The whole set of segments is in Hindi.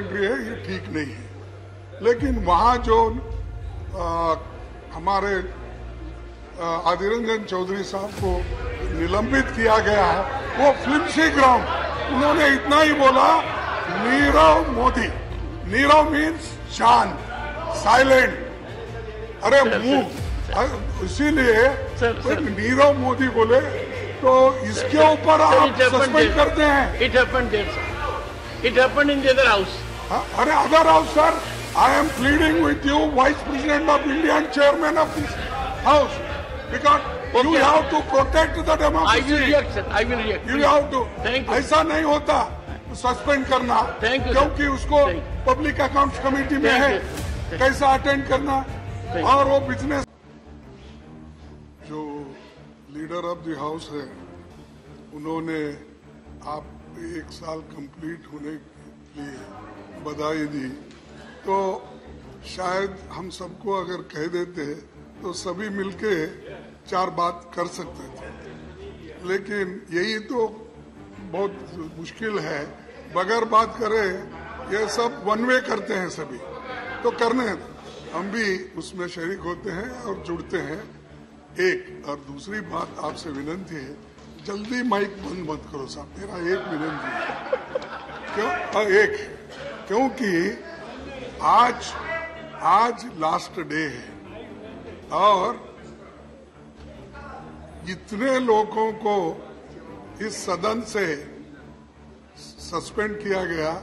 कंट्री है ये ठीक नहीं है। लेकिन वहाँ जो आ, हमारे आदिर रंजन चौधरी साहब को निलंबित किया गया है वो फ़िल्म ग्राउंड उन्होंने इतना ही बोला नीरव मोदी नीरव मीन्स शांत साइलेंट अरे मुँह। इसीलिए नीरव मोदी बोले तो इसके ऊपर आप सस्पेंड करते हैं। It happened it happened in the other house अरे other house sir I am pleading with you vice president of India and chairman of this house because you have to protect the I will react sir I will react you have to Thank you. ऐसा नहीं होता। सस्पेंड करना। Thank you, sir. क्योंकि उसको पब्लिक अकाउंट्स कमेटी में Thank है। you, कैसा अटेंड करना? Thank और वो बिज़नेस जो लीडर ऑफ़ द हाउस है उन्होंने आप एक साल कंप्लीट होने के बधाई दी। तो शायद हम सबको अगर कह देते तो सभी मिलके चार बात कर सकते थे। लेकिन यही तो बहुत मुश्किल है। बगैर बात करे ये सब वन वे करते हैं सभी। तो करने हम भी उसमें शरीक होते हैं और जुड़ते हैं। एक और दूसरी बात आपसे विनंती है, जल्दी माइक बंद मत करो साहब। मेरा एक विनंती है। क्यों? हाँ, एक। क्योंकि आज आज लास्ट डे है। और इतने लोगों को इस सदन से सस्पेंड किया गया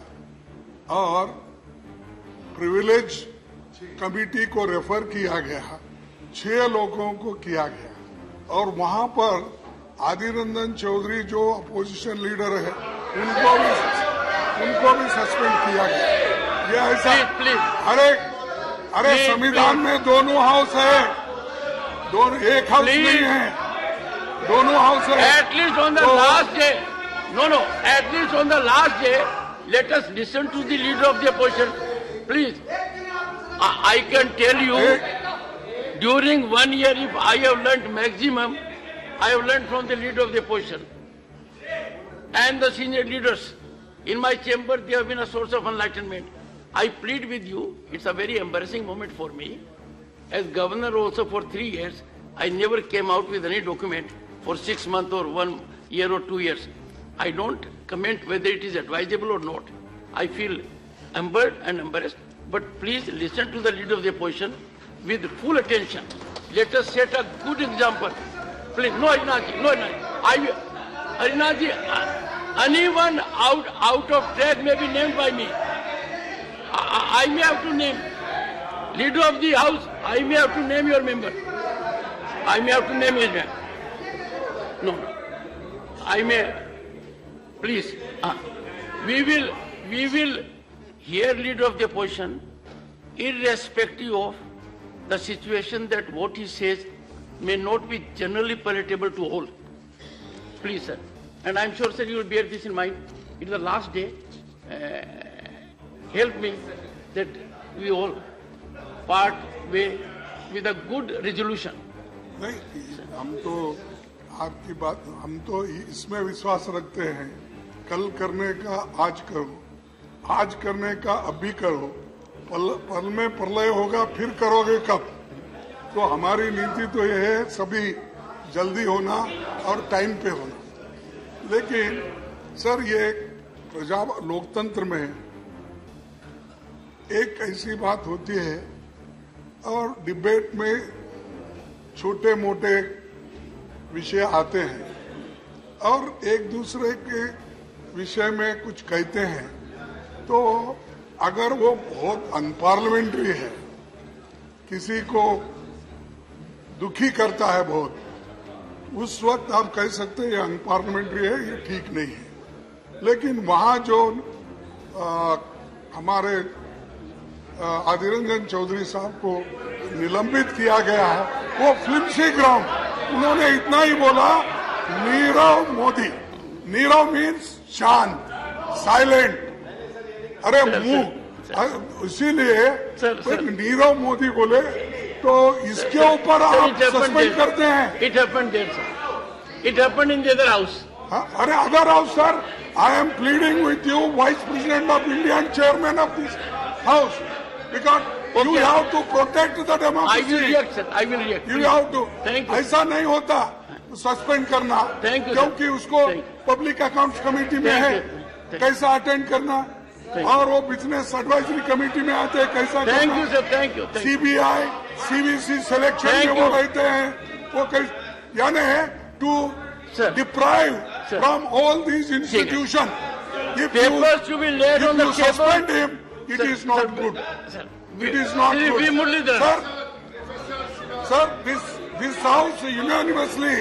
और प्रिविलेज कमिटी को रेफर किया गया। छह लोगों को किया गया। और वहाँ पर आदिर रंजन चौधरी जो अपोजिशन लीडर है उनको भी उनको भी सस्पेंड किया गया। ये ऐसा अरे अरे संविधान में दोनों हाउस है। दो, एक हाउस नहीं है। दोनों हाउस है। At least on the last day no no at least on the last day let us listen to the leader of the opposition please I can tell you during one year if I have learn maximum I have learn from the leader of the opposition and the senior leaders In my chamber, they have been a source of enlightenment. I plead with you, it's a very embarrassing moment for me. As governor also for three years, I never came out with any document for six months or one year or two years. I don't comment whether it is advisable or not. I feel embarrassed and embarrassed. But please listen to the leader of the opposition with full attention. Let us set a good example. Please, no Arinaji, no Arinaji. I, Arinaji, uh, anyone out, out of track may be named by me. I, I may have to name. Leader of the house, I may have to name your member. I may have to name his name. No, no. I may. Please. Uh, we will, we will hear leader of the opposition, irrespective of the situation that what he says may not be generally palatable to all. Please, sir. And I'm sure, sir, you will bear this in mind. It's the last day. Uh, help me that we all part way with a good resolution. नहीं हम तो आपकी बात हम तो इसमें विश्वास रखते हैं कल करने का आज करो आज करने का अभी करो पल, पल में प्रलय होगा फिर करोगे कब तो हमारी नीति तो यह है सभी जल्दी होना और टाइम पे होना लेकिन, सर, ये प्रजा, लोकतंत्र में एक ऐसी बात होती है और डिबेट में छोटे मोटे विषय आते हैं और एक दूसरे के विषय में कुछ कहते हैं। तो अगर वो बहुत अनपार्लियामेंट्री है, किसी को दुखी करता है बहुत उस वक्त आप कह सकते हैं ये अनपार्लियामेंट्री है ये ठीक नहीं है। लेकिन वहाँ जो आ, हमारे आदिर रंजन चौधरी साहब को निलंबित किया गया है वो फ़िल्म सी ग्राउंड उन्होंने इतना ही बोला नीरव मोदी नीरव मीन्स शांत साइलेंट अरे मुँह। इसीलिए। नीरव मोदी बोले तो इसके ऊपर करते हैं। It it happen in other house अरे other house sir I am pleading with you vice president of India and chairman of this house because you have to protect the democracy I I will will you have to ऐसा नहीं होता सस्पेंड करना। क्योंकि उसको पब्लिक अकाउंट कमेटी में है। कैसा अटेंड करना? और वो बिज़नेस एडवाइजरी कमेटी में आते हैं कैसा thank you sir thank you CBI CBC selection में वो रहते हैं वो यानी है to deprive from all these institution suspend him it is not good it is not good sir sir this this house universally